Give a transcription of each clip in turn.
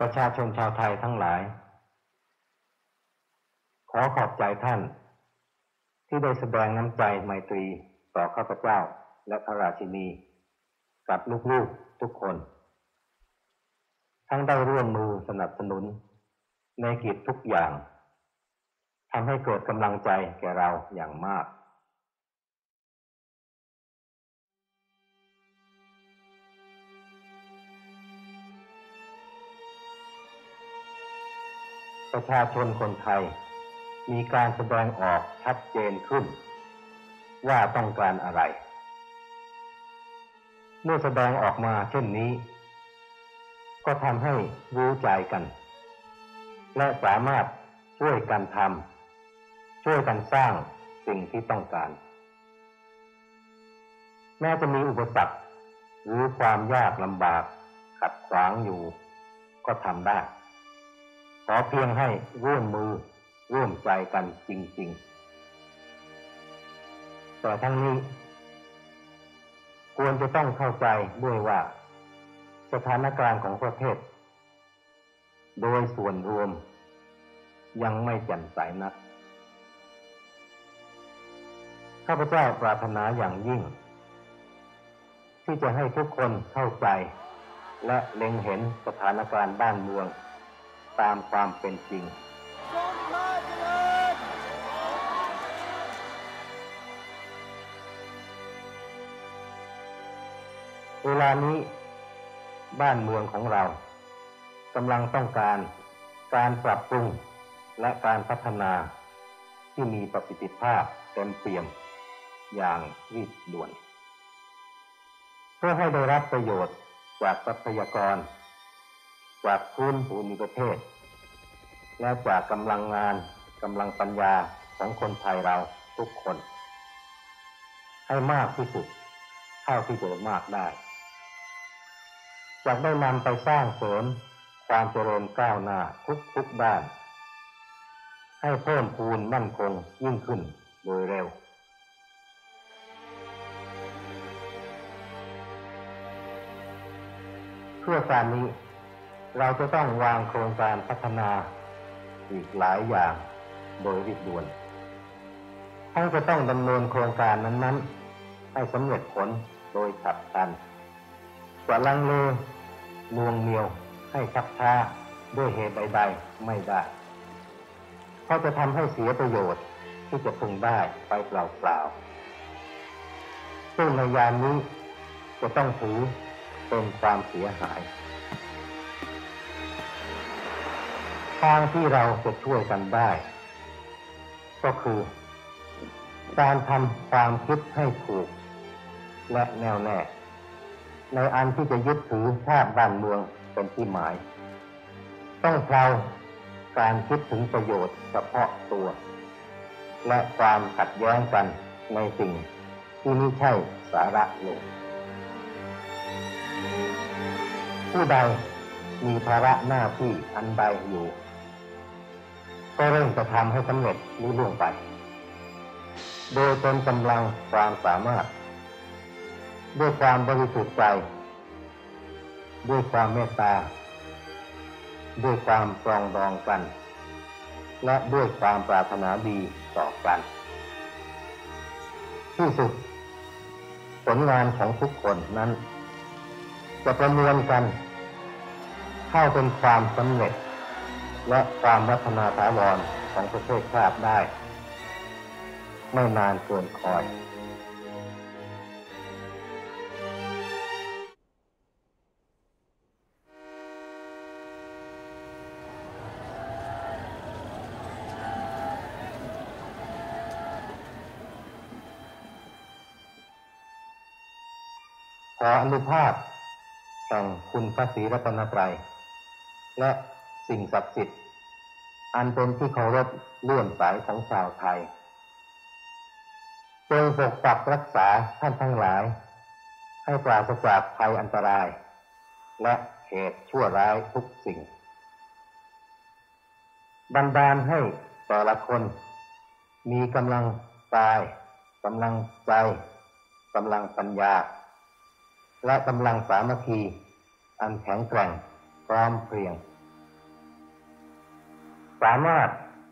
ประชาชนชาวไทยทั้งหลาย ขอขอบใจท่าน ที่ได้แสดงน้ำใจไมตรีต่อข้าพเจ้าและพระราชินี กับลูกๆทุกคน ทั้งได้ร่วมมือสนับสนุน ในกิจทุกอย่างทำให้เกิดกำลังใจแก่เราอย่างมาก ประชาชนคนไทย มีการแสดงออกชัดเจนขึ้น ว่าต้องการอะไร เมื่อแสดงออกมาเช่นนี้ ก็ทำให้รู้ใจกัน และสามารถช่วยกันทำช่วยกันสร้างสิ่งที่ต้องการ แม้จะมีอุปสรรคหรือความยากลำบากขัดขวางอยู่ ก็ทำได้ อเพียงให้ร่วมมือร่วมใจกันจริง ๆ แต่ทั้งนี้ ควรจะต้องเข้าใจด้วยว่า สถานการณ์ของประเทศ โดยส่วนรวม ยังไม่แจ่มใสนัก ข้าพเจ้าปรารถนาอย่างยิ่ง ที่จะให้ทุกคนเข้าใจ และเล็งเห็นสถานการณ์บ้านเมือง ตามความเป็นจริง เวลานี้บ้านเมืองของเรากำลังต้องการการปรับปรุงและการพัฒนาที่มีประสิทธิภาพเต็มเปี่ยมอย่างรีบด่วน เพื่อให้ได้รับประโยชน์จากทรัพยากร จากพื้นภูมิประเทศ และจากกำลังงานกำลังปัญญาของคนไทยเราทุกคน ให้มากที่สุด เท่าที่จะมากได้จะได้นำไปสร้างเสริมความเจริญก้าวหน้าทุกๆด้าน ให้เพิ่มพูนมั่นคงยิ่งขึ้นโดยเร็วเพื่อการนี้ เราจะต้องวางโครงการพัฒนาอีกหลายอย่างโดยรีบด่วน ทั้งจะต้องดำเนินโครงการนั้นๆ ให้สำเร็จผลโดยฉับพลันกว่าลังเลลวงเมียวให้ชักช้าด้วยเหตุใดๆไม่ได้เพราะจะทำให้เสียประโยชน์ที่จะพึงได้ไปเปล่าๆซึ่งในยามนี้จะต้องถือเป็นความเสียหาย ทางที่เราจะช่วยกันได้ ก็คือ การทำความคิดให้ถูก และแน่วแน่ ในอันที่จะยึดถือชาติบ้านเมืองเป็นที่หมาย ต้องเพาการคิดถึงประโยชน์เฉพาะตัว และความขัดแย้งกันในสิ่งที่ไม่ใช่สาระลงผู้ใดมีภาระหน้าที่อันใดอยู่ ก็เร่งจะทำให้สำเร็จรุ่ล่วงไป โดยเป็นกำลังความสามารถ ด้วยความบริสุทธิ์ใจ ด้วยความเมตตา ด้วยความปรองดองกัน และด้วยความปรารถนาดีต่อกัน ที่สุด ผลงานของทุกคนนั้น จะประมวลกัน เข้าเป็นความสำเร็จ และความวัฒนาถาวรของประเทศชาติได้ ไม่นานเกินคอยขออนุภาพแห่งคุณพระศรีรัตนตรัยและ สิ่งศักดิ์สิทธิ์อันเป็นที่เคารพเลื่อมใสของชาวไทยจงปกปักรักษาท่านทั้งหลาย ให้ปราศจากภัยอันตราย และเหตุชั่วร้ายทุกสิ่ง บันดาลให้แต่ละคน มีกำลังกายกำลังใจกำลังปัญญา และกำลังสามัคคี อันแข็งแกร่งพร้อมเพรียง สามารถ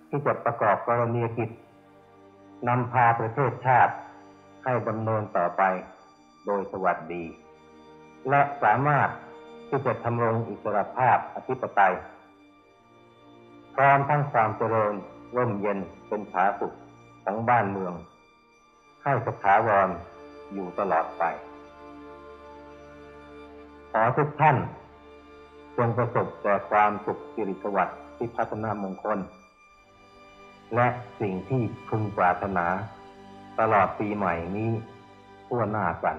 ที่จะประกอบกรณียกิจนำพาประเทศชาติให้ดำเนินต่อไปโดยสวัสดี และสามารถที่จะทำรงอิสรภาพอธิปไตย พร้อมทั้งความเจริญร่มเย็นเป็นผาสุขของบ้านเมือง ให้สถาวรอยู่ตลอดไป ขอทุกท่านจงประสบแต่ความสุขสิริสวัสดิ์ ที่พัฒนามงคล และสิ่งที่พึงปรารถนา ตลอดปีใหม่นี้ทั่วหน้ากัน